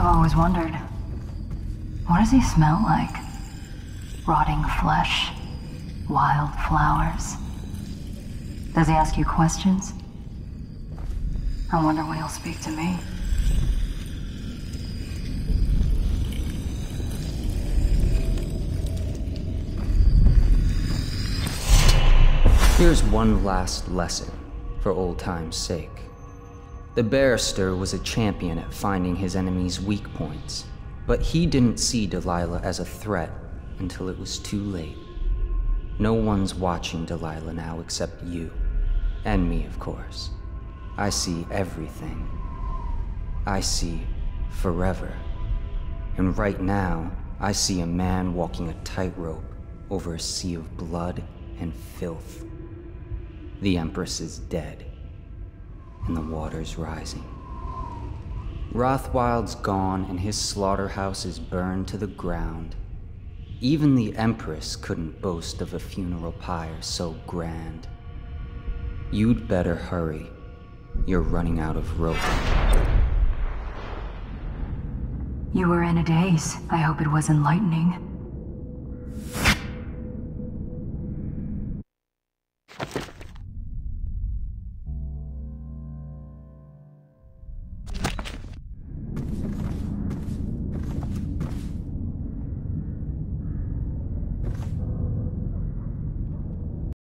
always wondered. What does he smell like? Rotting flesh? Wild flowers? Does he ask you questions? I wonder when he'll speak to me. Here's one last lesson, for old time's sake. The barrister was a champion at finding his enemy's weak points, but he didn't see Delilah as a threat until it was too late. No one's watching Delilah now except you. And me, of course. I see everything. I see forever. And right now, I see a man walking a tightrope over a sea of blood and filth. The Empress is dead, and the water's rising. Rothwild's gone, and his slaughterhouse is burned to the ground. Even the Empress couldn't boast of a funeral pyre so grand. You'd better hurry. You're running out of rope. You were in a daze. I hope it was enlightening.